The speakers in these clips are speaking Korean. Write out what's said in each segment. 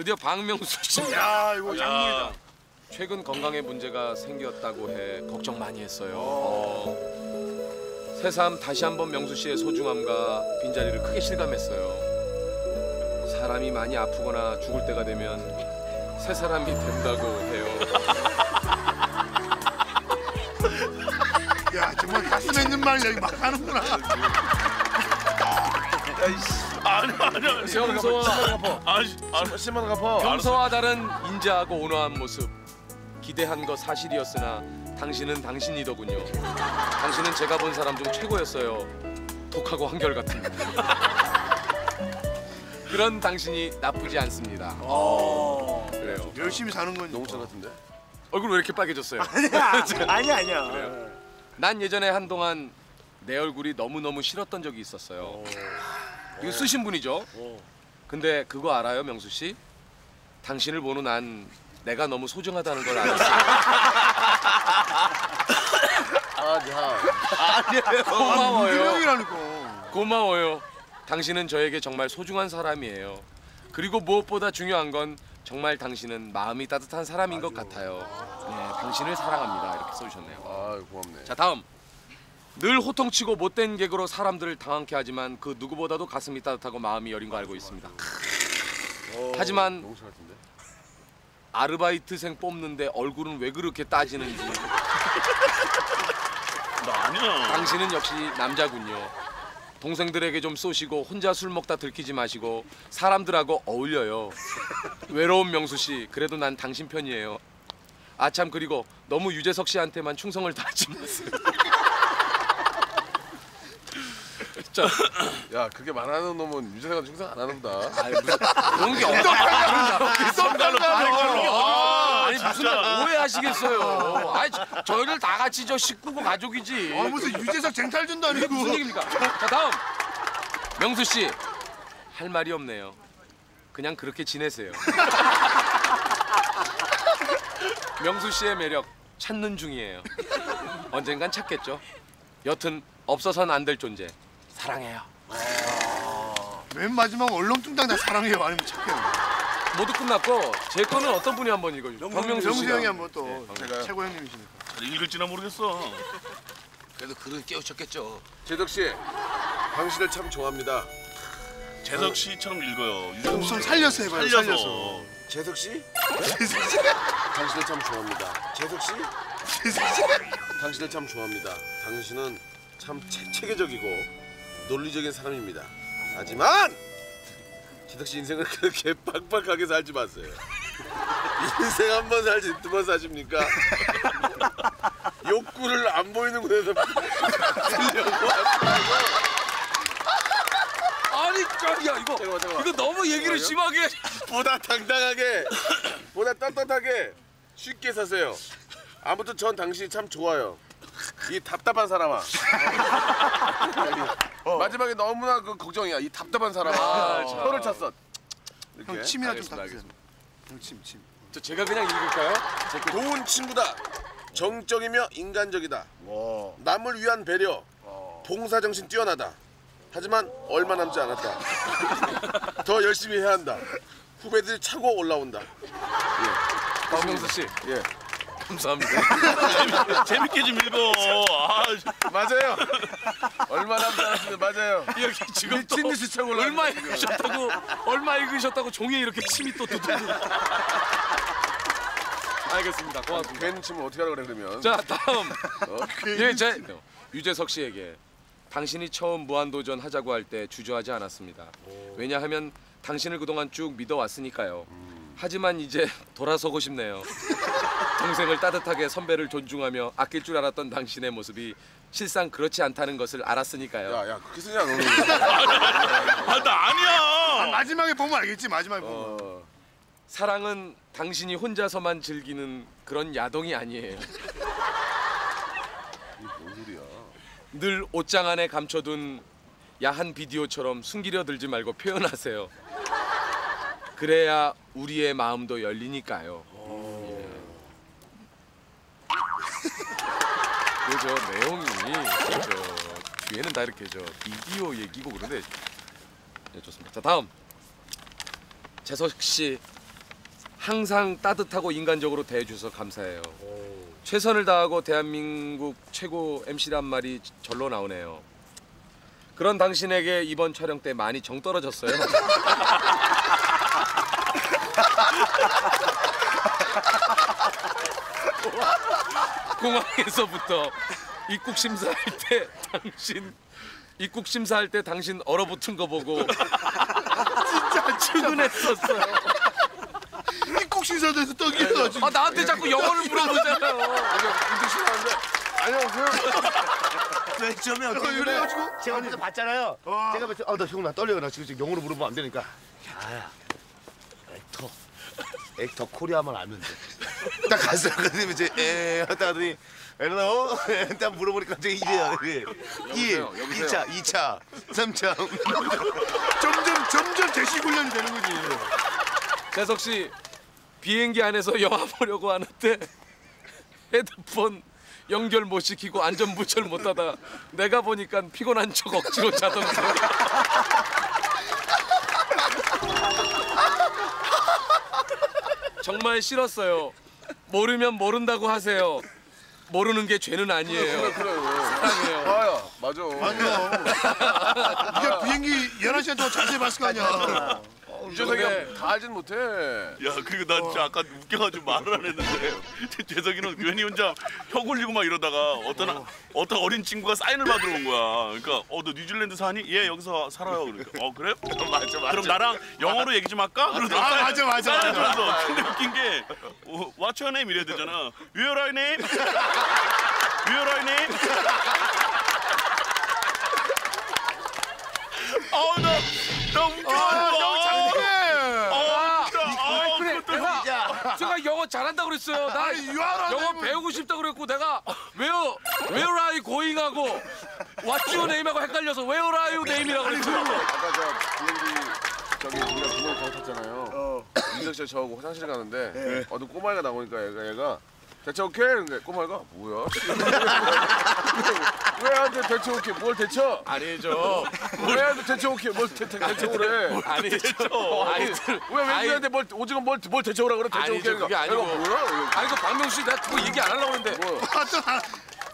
드디어 박명수 씨. 야 이거 장문이다. 최근 건강에 문제가 생겼다고 해 걱정 많이 했어요. 어. 새삼 다시 한번 명수 씨의 소중함과 빈자리를 크게 실감했어요. 사람이 많이 아프거나 죽을 때가 되면 새 사람이 된다고 해요. 야 정말 가슴에 있는 말 여기 막 하는구나. 아니 아니. 10만 원 갚아. 평소와 다른 인자하고 온화한 모습 기대한 거 사실이었으나 당신은 당신이더군요. 당신은 제가 본 사람 중 최고였어요. 독하고 한결같은. 그런 당신이 나쁘지 않습니다. 그래요. 열심히 사는 건 농촌 같은데? 얼굴 왜 이렇게 빨개졌어요? 아니야 아니야 아니야. 난 예전에 한동안 내 얼굴이 너무너무 싫었던 적이 있었어요. 이거 쓰신 분이죠? 근데 그거 알아요, 명수 씨? 당신을 보는 난 내가 너무 소중하다는 걸 알았어요. 아니야. 고마워요. 형이라니까. 고마워요. 당신은 저에게 정말 소중한 사람이에요. 그리고 무엇보다 중요한 건 정말 당신은 마음이 따뜻한 사람인 것 같아요. 네, 당신을 사랑합니다. 이렇게 써주셨네요. 아 고맙네. 자 다음 늘 호통치고 못된 개그로 사람들을 당황케 하지만 그 누구보다도 가슴이 따뜻하고 마음이 여린 거 알고 있습니다. 하지만 농촌 같은데? 아르바이트생 뽑는데 얼굴은 왜 그렇게 따지는지. 당신은 역시 남자군요. 동생들에게 좀 쏘시고 혼자 술 먹다 들키지 마시고 사람들하고 어울려요. 외로운 명수 씨 그래도 난 당신 편이에요. 아참 그리고 너무 유재석 씨한테만 충성을 다하지 마세요. 자, 야 그게 말하는 놈은 유재석은 충성 안 하는 보다. 아니 무슨 그런 게 없다. 썸달로 빨리 아니 무슨 오해하시겠어요. 아니 저- 저희를 다 같이 저 식구고 가족이지. 아 무슨 유재석 쟁탈전도 이게 아니고. 무슨 얘기입니까? 자 다음 명수 씨 할 말이 없네요. 그냥 그렇게 지내세요. 명수 씨의 매력 찾는 중이에요. 언젠간 찾겠죠. 여튼 없어선 안될 존재 사랑해요. 맨 마지막 얼렁뚱땅 나 사랑해요 아니면 착해요. 모두 끝났고 제 거는 어떤 분이 한번 읽어주죠? 박명수 씨가. 형이 한번 또 네, 제가요? 최고 형님이시니까. 읽을지나 모르겠어. 그래도 글은 깨우쳤겠죠. 재덕 씨, 당신을 참 좋아합니다. 재석 씨처럼 읽어요. 웃음 씨처럼. 살려서 해봐요. 살려서. 살려서. 재석 씨? 당신을 참 좋아합니다. 재석 씨? 당신을 참 좋아합니다. 당신은 참 체, 체계적이고 논리적인 사람입니다. 하지만 재석 씨 인생을 그렇게 빡빡하게 살지 마세요. 인생 한 번 살지 두 번 사십니까? 욕구를 안 보이는 곳에서 쓰려고 아니 야 이거 잠깐만, 잠깐만. 이거 너무 얘기를 심하게 보다 당당하게 보다 떳떳하게 쉽게 사세요. 아무튼 전 당신이 참 좋아요. 이 답답한 사람아. 어. 마지막에 너무나 그 걱정이야. 이 답답한 사람아. 아, 참. 혀를 찼어. 이렇게. 형 침이나 좀 알겠습니다, 닦으세요. 알겠습니다. 형 침, 침. 저 제가 그냥 읽을까요? 좋은 친구다. 정적이며 인간적이다. 남을 위한 배려. 봉사 정신 뛰어나다. 하지만 얼마 남지 않았다. 더 열심히 해야 한다. 후배들이 차고 올라온다. 박명수 씨 예. 감사합니다. 재밌게 좀 읽어. 아, 맞아요. 얼마 남지 않았습니다. 맞아요. 여기 지금 미친 또 듯이 차고 얼마. 읽으셨다고 얼마 읽으셨다고 종이에 이렇게 침이 또 두둥. 알겠습니다. 고맙습니다. 괜히 치면 어떻게 하라 그래 그러면. 자 다음 예, 제 유재석 씨에게 당신이 처음 무한도전 하자고 할 때 주저하지 않았습니다. 왜냐하면 당신을 그동안 쭉 믿어왔으니까요. 하지만 이제 돌아서고 싶네요. 동생을 따뜻하게 선배를 존중하며 아낄 줄 알았던 당신의 모습이 실상 그렇지 않다는 것을 알았으니까요. 야 야 그렇게 쓰냐 너는. 아, 나 아니야. 마지막에 보면 알겠지. 마지막에 보면. 어. 사랑은 당신이 혼자서만 즐기는 그런 야동이 아니에요. 뭔 소리야. 늘 옷장 안에 감춰둔 야한 비디오처럼 숨기려 들지 말고 표현하세요. 그래야 우리의 마음도 열리니까요. 그저 내용이 저 뒤에는 다 이렇게 저 비디오 얘기고 그런데 네, 좋습니다. 자 다음 재석 씨 항상 따뜻하고 인간적으로 대해주셔서 감사해요. 최선을 다하고 대한민국 최고 MC란 말이 절로 나오네요. 그런 당신에게 이번 촬영 때 많이 정 떨어졌어요. 공항에서부터 입국 심사할 때 당신 입국 심사할 때 당신 얼어붙은 거 보고 진짜 출근했었어요. 입국 신사에서 떡이어 지금. 아 나한테 자꾸 영어를 물어보잖아요. 맨 처음에 어, 어떻게 이래가지고 제가 먼저 봤잖아요. 제가 봤을 때, 아, 나 형, 나 떨려요. 나 지금, 지금 영어로 물어보면 안 되니까. 야야, 액터. 액터 코리아만 알면 돼. 딱 갔어요. 근데 이제, 에, 하다 하더니, 에너? 딱 물어보니까 갑자기 이래요. 이게. 일, 여보세요, 여보세요. 2차, 2차, 3차. 점점 점점 대시 훈련이 되는 거지. 재석 씨 비행기 안에서 영화 보려고 하는데 헤드폰 연결 못 시키고 안전 부착 못하다 내가 보니까 피곤한 척 억지로 자던데. 정말 싫었어요. 모르면 모른다고 하세요. 모르는 게 죄는 아니에요. 사랑해요. 아야 맞아. 아니야. 네가 비행기 11시간 동안 자세히 봤을 거 아니야. 유재석이 다 알진 못해. 야 그리고 나 진짜 아까 웃겨가지고 말을 안 했는데 재석이는 괜히 혼자 혀 올리고 막 이러다가 어떤 어떤 어린 친구가 사인을 받으러 온 거야. 그러니까 어너 뉴질랜드 사니? 예 여기서 살아요. 그러니까 어 그래? 맞아, 맞아. 그럼 나랑 영어로 얘기 좀 할까? 그러더니 아, 맞아, 맞아, 사인을 맞아. 줬어. 근데 웃긴 게 어, What's your name 이래야 되잖아. Are name? Are name? 잘한다 그랬어요. 나 영어 배우고 싶다 그랬고 내가 where where are you going하고 what's your name하고 헷갈려서 where are you name이라고 그랬죠. 아까 저 비행기 저기 우리가 구멍 방 탔잖아요. 유재석 씨 저하고 화장실 가는데 어떤 꼬마애가 나오니까 얘가 얘가 대체 오케이? 그러니까 꼬마애가 뭐야? 왜 한테 대체 오케이? 뭘 대처? 아니죠. 왜 한테 대체 오케이? 뭘 대, 대, 대처를 해? 아니죠. 아이들 왜 웬일한테 뭘 오징어 뭘, 뭘 대처오라 그래? 대처 아니죠. 오케이? 그게 아니고. 얘가 뭐야? 아니 그 박명수 씨 내가 그거 얘기 안 하려고 했는데 뭐.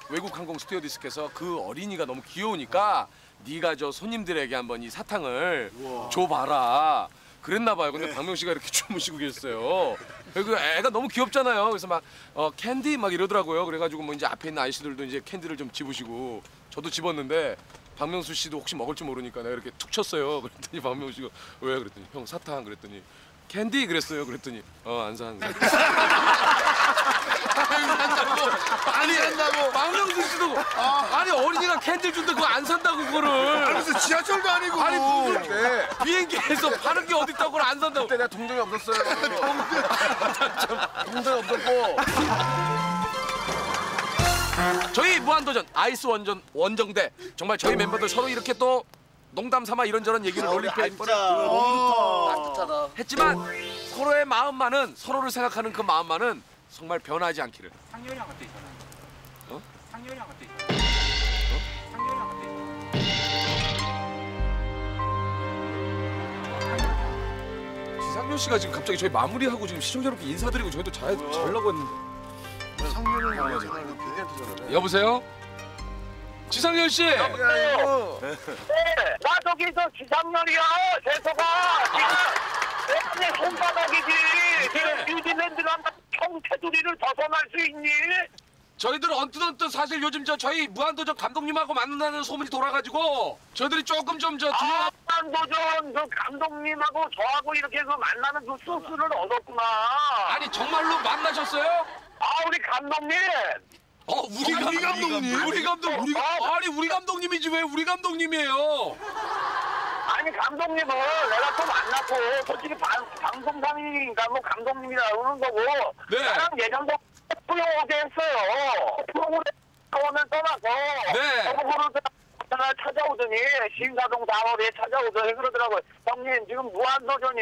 외국 항공 스튜어디스께서 그 어린이가 너무 귀여우니까 네가 저 손님들에게 한번 이 사탕을 줘봐라. 그랬나 봐요. 근데 박명수 씨가 이렇게 주무시고 계셨어요. 그리고 애가 너무 귀엽잖아요. 그래서 막 어, 캔디 막 이러더라고요. 그래가지고 뭐 이제 앞에 있는 아저씨들도 이제 캔디를 좀 집으시고 저도 집었는데 박명수 씨도 혹시 먹을지 모르니까 내가 이렇게 툭 쳤어요. 그랬더니 박명수 씨가 왜 그랬더니 형 사탕 그랬더니 캔디 그랬어요. 그랬더니 어, 안 사. 안 사. 아니 한다고 박명수 씨도 아 니 어린이가 캔디 준데 그거 안 산다고 그거를 무슨 지하철도 아니고. 아니 무슨 네. 비행기에서 파는 게 어디 있다고 그걸 안 산다고 그때 내가 동정이 없었어요. 동정이 없었고. 저희 무한도전 아이스 원전 원정대 정말 저희 멤버들 서로 이렇게 또 농담 삼아 이런저런 얘기를 따뜻하다. 했지만 서로의 마음만은 서로를 생각하는 그 마음만은 정말 변하지 않기를 상렬이랑 같아 있잖아요. 어? 상렬이랑. 어? 같아 있잖아요. 지상렬 씨가 지금 갑자기 저희 마무리하고 지금 시청자 여러분 인사드리고 저희도 잘 잘라고 했는데 상렬을 굉장히 전화를 여보세요? 지상렬 씨 아니고 나 저기 저 지상렬이야 재석아 지금 내 손바닥이지 지금 뉴질랜드 가면 청태두리를 벗어날 수 있니? 저희들 언뜻 언뜻 사실 요즘 저 저희 무한도전 감독님하고 만난다는 소문이 돌아가지고 저희들이 조금 좀저 아, 도전 그 감독님하고 저하고 이렇게 그 만나는 그 소스를 얻었구나. 아니 정말로 만나셨어요? 아 우리 감독님. 어 우리, 감, 우리 감독님? 우리 감독 우리 어? 아니 우리 감독님이지 왜 우리 감독님이에요? 아니 감독님은 내가 또 만났고 솔직히 방, 방송상이니까 뭐 감독님이라 그러는 거고 네. 나랑 예전부터 프로오게 했어요 프로그램을 떠나서 네. 프로그램을 날 찾아오더니 신사동 4월에 찾아오더니 그러더라고요 형님 지금 무한도전이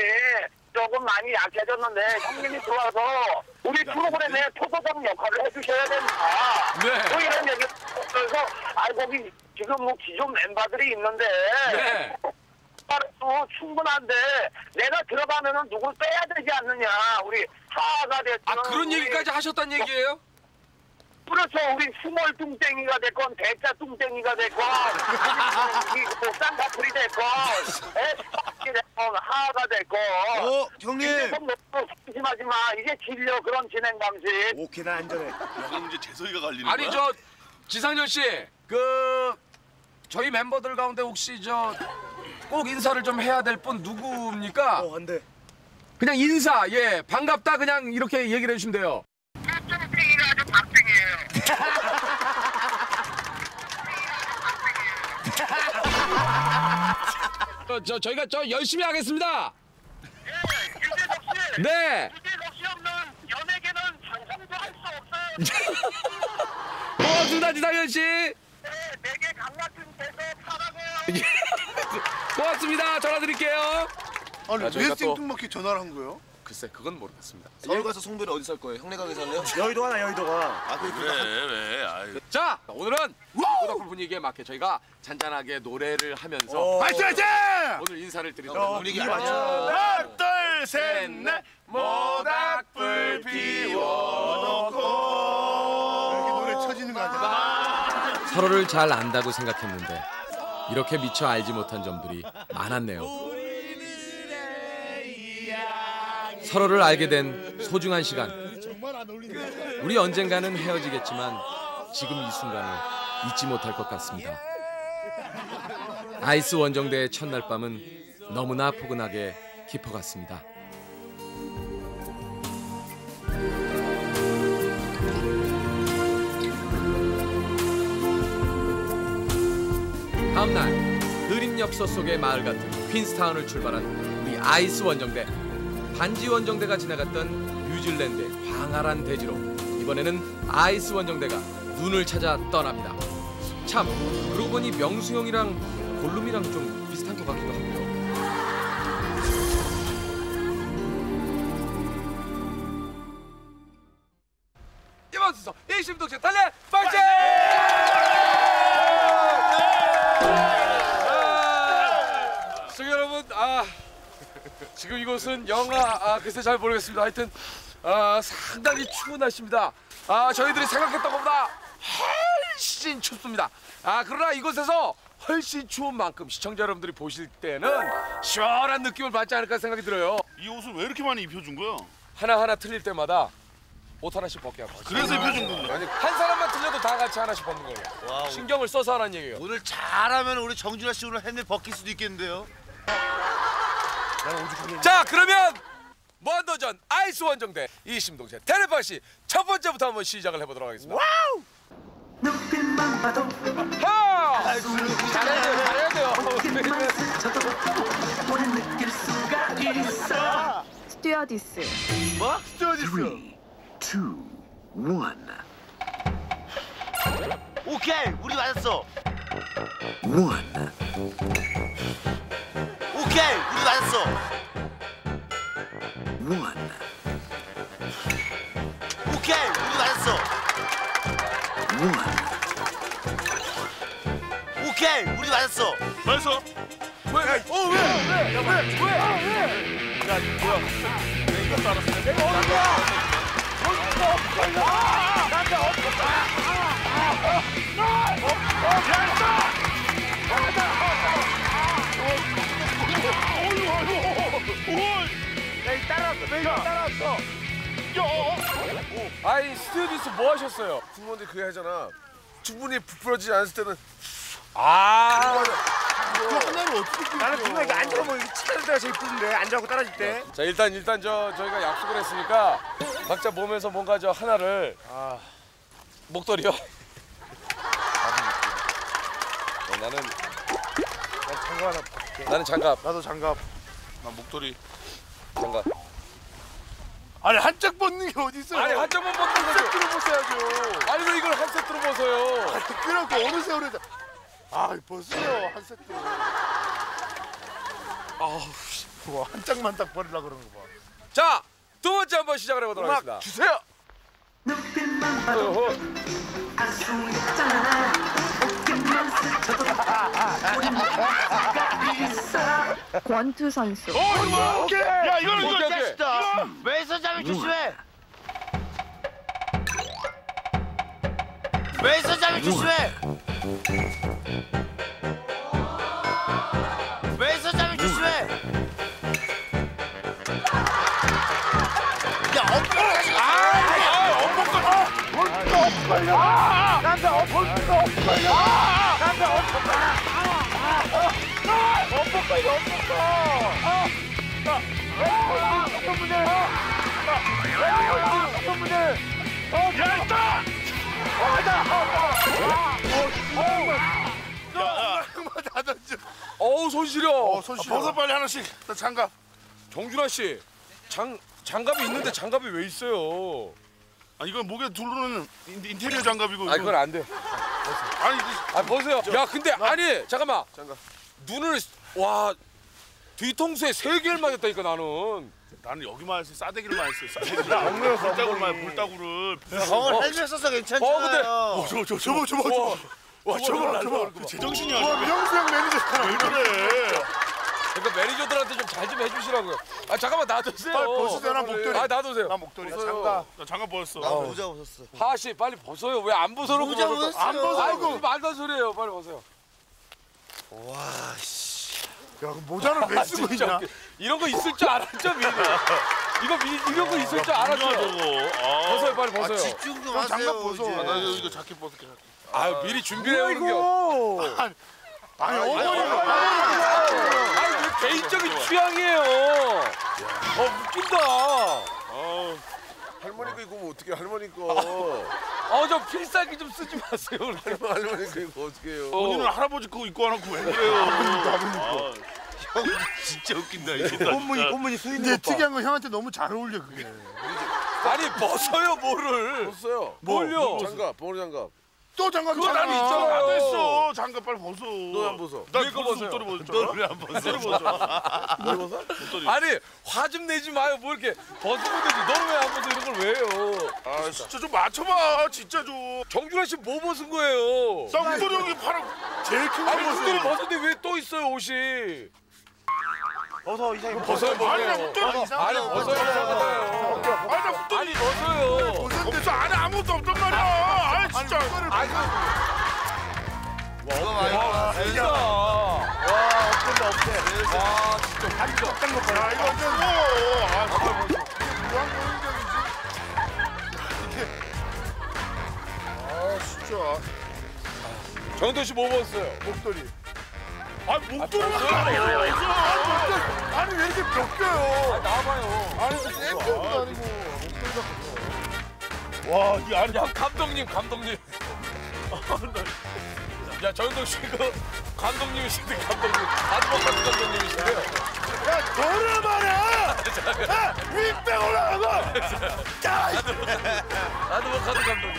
조금 많이 약해졌는데 형님이 들어와서 우리 프로그램에 포도장 역할을 해주셔야 된다 네. 뭐 이런 얘기 그래서 아이 거기 지금 뭐 기존 멤버들이 있는데 네. 도 충분한데 내가 들어가면은 누굴 빼야 되지 않느냐 우리 하하가 됐든 아 그런 얘기까지 하셨단 얘기예요? 그렇죠 우리 스몰 뚱땡이가 됐건 대자 뚱땡이가 됐건 뭐 쌍꺼풀이 됐건 에스파이 됐건 하하가 됐건 어 형님. 좀 너무 심하지 마 이게 질려 그런 진행 방식 오케이 나 안전해. 그럼 이제 재석이가 갈리는 아니 거야? 저 지상렬 씨, 그 저희 멤버들 가운데 혹시 저 꼭 인사를 좀 해야 될 분 누구입니까? 어 안 돼. 그냥 인사, 예, 반갑다 그냥 이렇게 얘기를 해주시면 돼요. 뚱땡이가 아주 박빙이에요 저, 저 저희가 저 열심히 하겠습니다. 유재석 씨 네, 유재석 씨 없는 연예계는 상상도 할 수 없어요 고맙습니다 지상렬 씨. 네, 내게 강락준 대서 사랑해요 고맙습니다. 전화 드릴게요. 아니 아, 저희가 왜 또- 생뚱맞게 전화를 한 거예요? 글쎄, 그건 모르겠습니다. 서울 가서 송별이 어디 살 거예요? 형네 가게 살래요? 여의도가 나 여의도가. 아 그, 왜 왜? 아유. 자, 오늘은 고등학교 분위기에 맞게 저희가 잔잔하게 노래를 하면서 어. 파이팅 파이팅! 오늘 인사를 드리도록 분위기 하겠습니다. 맞춰. 하나 둘셋넷 모닥불 피워놓고 이렇게 노래 쳐지는 거 아니야? 서로를 잘 안다고 생각했는데 이렇게 미처 알지 못한 점들이 많았네요. 서로를 알게 된 소중한 시간. 우리 언젠가는 헤어지겠지만 지금 이 순간을 잊지 못할 것 같습니다. 아이스 원정대의 첫날 밤은 너무나 포근하게 깊어갔습니다. 다음 날 그림엽서 속의 마을 같은 퀸스타운을 출발한 우리 아이스 원정대 반지 원정대가 지나갔던 뉴질랜드의 광활한 대지로 이번에는 아이스 원정대가 눈을 찾아 떠납니다. 참 그러고 보니 명수 형이랑 골룸이랑 좀 글쎄 잘 모르겠습니다. 하여튼 아 상당히 추운 날씨입니다. 아 저희들이 생각했던 것보다 훨씬 춥습니다. 아 그러나 이곳에서 훨씬 추운 만큼 시청자 여러분들이 보실 때는 시원한 느낌을 받지 않을까 생각이 들어요. 이 옷을 왜 이렇게 많이 입혀준 거야? 하나 하나 틀릴 때마다 옷 하나씩 벗게 하고 그래서 입혀준 건가? 아니 한 사람만 틀려도 다 같이 하나씩 벗는 거예요. 신경을 써서 하라는 얘기예요. 오늘 잘하면 우리 정준하 씨 오늘 햄릿 벗길 수도 있겠는데요. 자 그러면 무한도전 아이스 원정대 일심동체 텔레파시 첫 번째부터 한번 시작을 해보도록 하겠습니다. 눈빛만 봐도 하! 잘해야 돼요, 잘해야 돼요. 우린 느낄 수가 있어 스튜어디스 뭐? 스튜어디스. 3, 2, 1 오케이 우리 맞았어. 1 오케이 우리 맞았어. 1 오케이 우리 맞았어. 1 오케이 우리 맞았어. 맞았어. 왜? 어 왜? 왜? 야, 왜? 왜? 야 뭐야? 내가 이것도 알았어. 내가 어디 거야? 아이 스튜디오스 뭐 하셨어요? 승무원들 그게 하잖아. 충분히 부풀어지지 않았을 때는 아. 나는 정말 이거 앉아 뭐 치는 데가 제일 이쁜데 앉아고 떨어질 때. 자 일단 일단 저 저희가 약속을 했으니까 각자 몸에서 뭔가 저 하나를 아 목도리요. 어, 나는 난 장갑 하나 벗게. 나는 장갑 나도 장갑. 나 목도리. 장갑. 아니 한짝 벗는 게 어디 있어요? 아니 한 점만 벗는 거죠. 세트로 벗어야죠. 아니 왜 이걸 한 세트로 벗어요? 아, 그래갖고 어느 세월에 다- 아 벗어요 한 세트. 아우 씨, 와, 한 짝만 딱 버리려 그러는 거 봐. 자 두 번째 한번 시작을 해보도록 음악 하겠습니다. 주세요. 어허. 알수 있잖아 눈빛만 스쳐도 우린 느낄 수가 권투 선수. 야 이거는 이거 오케이, 오케이. 왼손 잡이 조심해. 왼손 잡이 조심해. 왼손 잡이 조심해. 야 엎드려. 어우 손 시려. 어, 손 시려. 벗어 빨리 하나씩. 나 장갑. 정준하 씨, 장 장갑이 있는데 장갑이 왜 있어요? 아 이건 목에 두르는 인- 인테리어 장갑이고. 아 그건 안 돼. 아니 이거 아 보세요. 야 근데 아니 잠깐만. 눈을 와 뒤통수에 세 개를 맞았다니까 나는. 나는 여기만 했어. 싸대기를만 했어. 싸대기를. 불따구를 불따구를. 병을 헬멧 써서 괜찮잖아요. 어, 근데- 어, 저거 저거 저거 저거 저거. 와 저걸 저거 제정신이 아니야. 명수 형 매니저잖아. 왜 그래? 그러니까 매니저들한테 좀잘좀 해주시라고요. 아 잠깐만 놔두세요. 빨리 벗으세요, 나 목도리. 아 놔두세요. 나 목도리. 벗어요. 나 장갑 벗었어. 나 모자 벗었어. 하하 씨 빨리 벗어요. 왜 안 벗어놓고 모자. 안 벗어. 아이고 말도 안 소리예요. 빨리 벗어요. 와 씨. 야, 그 모자를 왜 아, 쓰고 있냐? 이런 거 있을 줄 알았죠 미리. 이거 미, 이런 거 있을 줄 알았죠. 저거. 아. 벗어요 빨리 벗어요. 집중 좀형 하세요. 장갑 벗어. 아, 나 이거 이거 자켓 벗을게. 아 미리 준비해 오는 게. 아니, 어머니. 아니 왜 개인적인 취향이에요. 어 웃긴다. 어. 할머니 거 입으면 어떻게 할머니 거. 어저 필살기 좀 쓰지 마세요. 할머니 거 입고 어떻게 해요. 본인은 할아버지 거 입고 와놓고 왜 그래요? 진짜 웃긴다 이거. 꽃무늬, 꽃무늬 수인이 근데 특이한 건 형한테 너무 잘 어울려, 그게. 아니 벗어요 뭐를. 벗어요. 뭘요? 장갑, 보물 장갑. 또 장갑 그거 나도 있잖아. 나도 했어. 장갑 빨리 벗어. 너 안 벗어. 나왜 그거 벗어. 목도리 벗었잖아. 왜안 벗어? 목도리 벗었잖아. 뭘 벗어? 목도리. 아니 화 좀 내지 마요. 뭐 이렇게 벗으면 되지. 너는 왜 안 벗어 이런 걸 왜요? 아 진짜 좀 맞춰봐. 진짜 좀. 정준하 씨 뭐 벗은 거예요? 나 목도리 여기 팔아. 제일 큰 아니 벗어. 벗었는데 왜 또 있어요 옷이? 벗어 이상해. 벗어요 벗어요. 아니 나 목도리 아니 벗어요. 아니 나 목도리 아니 벗어요. 없어. 안에 아무것도 없단 말이야. 아 진짜. 와 진짜. 와 없된다 없대. 와 진짜 진짜. 야 이거 뭐. 아, 아, 진짜. 정도 씨뭐 벗었어요? 목도리. 아 목도리가 벗어요. 없어. 아니, 왜 이렇게 벗겨요? 나와봐요. 아니, 그 샘플도 아니고. 와, 이 안에 야 감독님 감독님. 야 정동 씨그 감독님이신데 감독님 아드보카트 감독님이신데요. 야, 너를 말이야! 야, 윗배 올라가고! 아드보카트 감독님.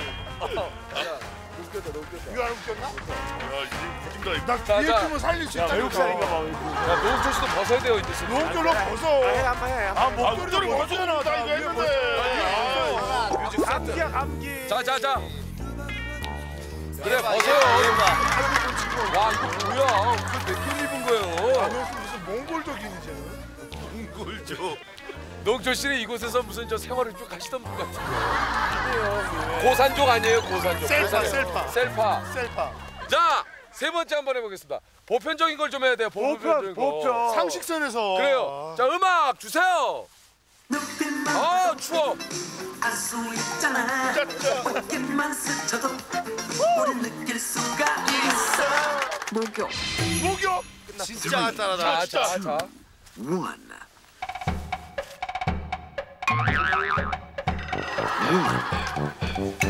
이거 안 웃겼나? 야, 이제 웃긴다. 이거. 나 자, 뒤에 자. 팀은 살릴 수 있다. 외국산인가 봐. 야 노홍철 씨도 벗어야 돼요 이제 지금. 노홍철로 벗어. 한번 해. 아, 아, 목도리 목도리 벗잖아. 벗어나. 나 이거 했는데. 아, 감기야, 감기. 자, 자, 자. 그래, 벗어요. 와, 이거 뭐야? 무슨 몇개 입은 거예요? 아, 무슨 무슨 몽골적인이지. 꿀죠. 노홍철 씨는 이곳에서 무슨 저 생활을 쭉 하시던 분 같은데. 고산족 아니에요, 고산족. 셀파. 셀파. 셀파. 셀파. 자, 세 번째 한번 해보겠습니다. 보편적인 걸 좀 해야 돼요. 보편적인 거. 상식선에서. 그래요. 자, 음악 주세요. 아, 추워. 알수 있잖아 어깨만 스쳐도 우리 느낄 수가 있어 목욕. 목욕. 진짜 간단하다. 자, 자, 자. One One.